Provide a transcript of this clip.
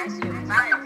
Brasil. vai